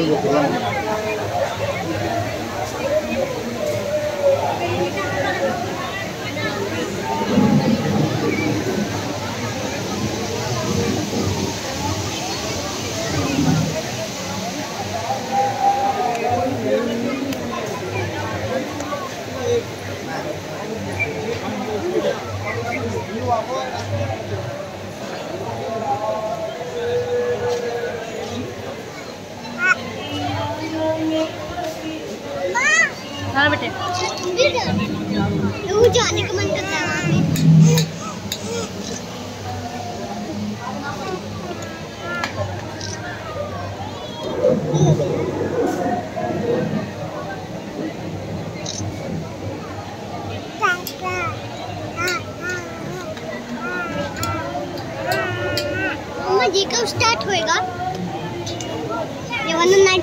dulu pulang Thank you. हाँ बेटे। जाने का मन करता है। जी कब स्टार्ट होएगा? ये वन नाइन